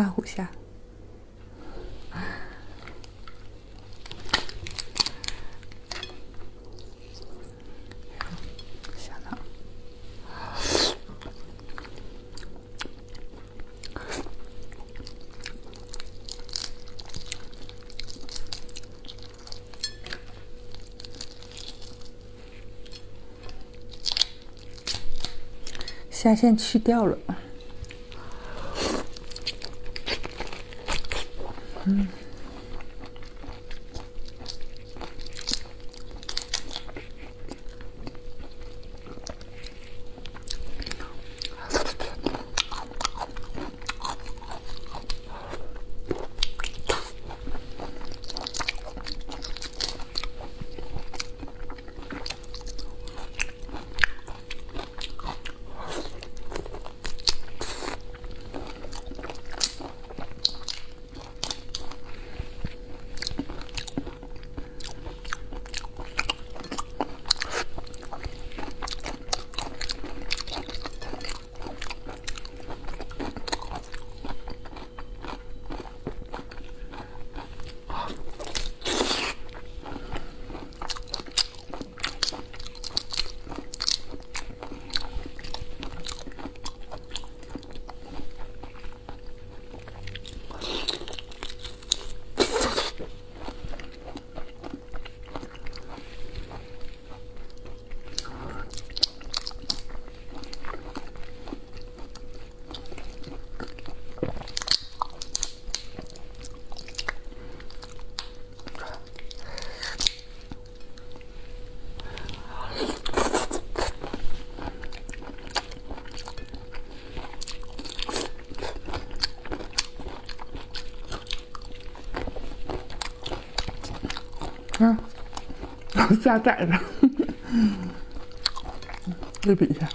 大虎虾。虾线去掉了。嗯。嗯，下崽子，对比一下。